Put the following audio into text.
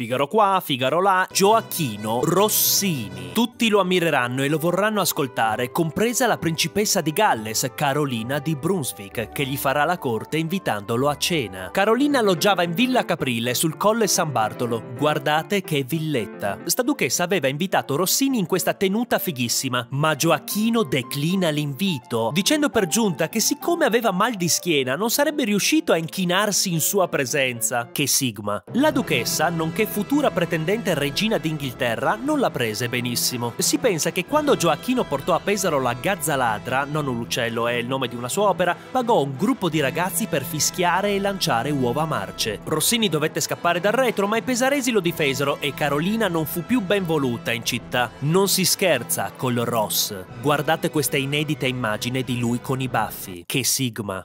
Figaro qua, Figaro là, Gioacchino Rossini. Tutti lo ammireranno e lo vorranno ascoltare, compresa la principessa di Galles, Carolina di Brunswick, che gli farà la corte invitandolo a cena. Carolina alloggiava in Villa Caprile sul Colle San Bartolo. Guardate che villetta. Sta duchessa aveva invitato Rossini in questa tenuta fighissima, ma Gioacchino declina l'invito, dicendo per giunta che siccome aveva mal di schiena non sarebbe riuscito a inchinarsi in sua presenza. Che sigma. La duchessa, nonché futura pretendente regina d'Inghilterra, non la prese benissimo. Si pensa che quando Gioacchino portò a Pesaro la Gazza Ladra, non un uccello è il nome di una sua opera, pagò un gruppo di ragazzi per fischiare e lanciare uova marce. Rossini dovette scappare dal retro, ma i pesaresi lo difesero e Carolina non fu più ben voluta in città. Non si scherza col Ross. Guardate questa inedita immagine di lui con i baffi. Che sigma.